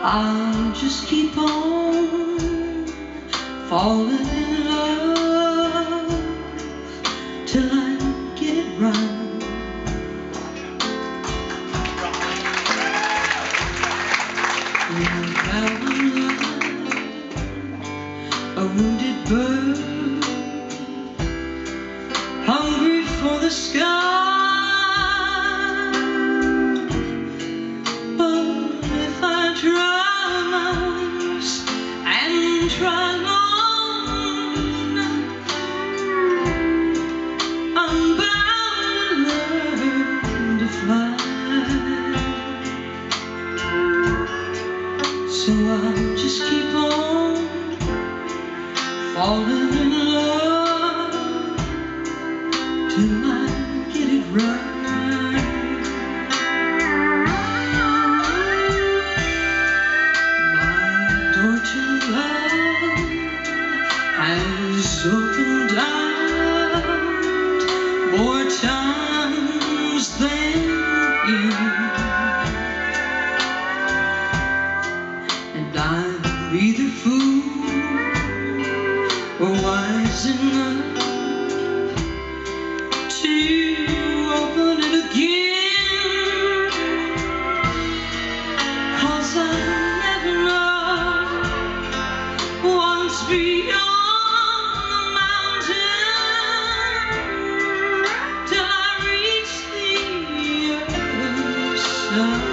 I'll just keep on falling in love till I get it right. a wounded bird, hungry for the sky. So I'll just keep on falling in love till has opened more times than you. And I'm either fool or wise enough So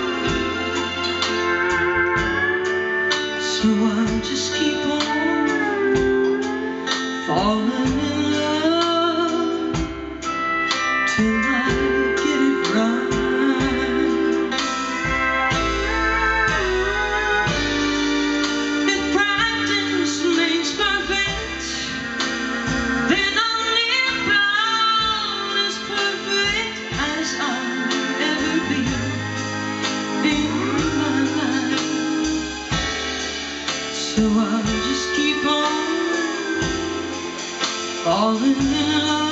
So I'll just keep on falling in love